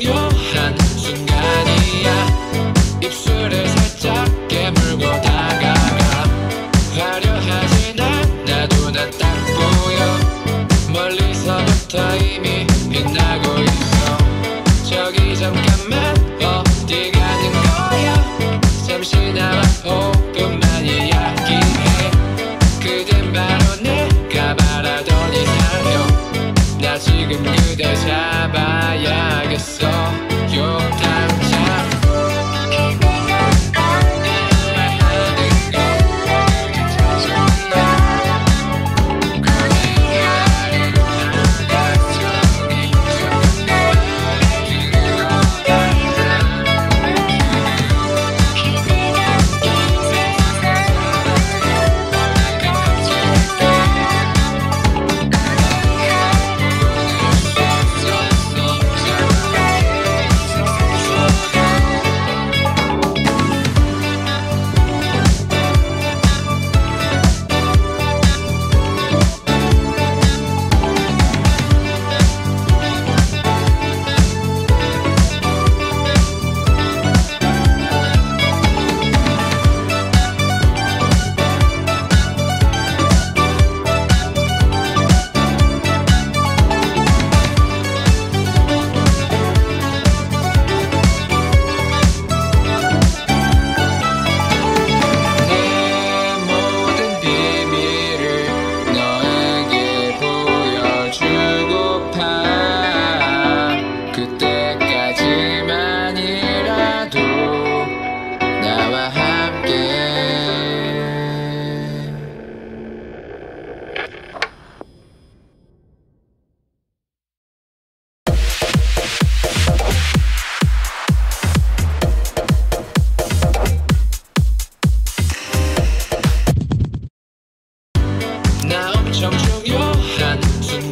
your 지금 그대 잡아야겠어. Your time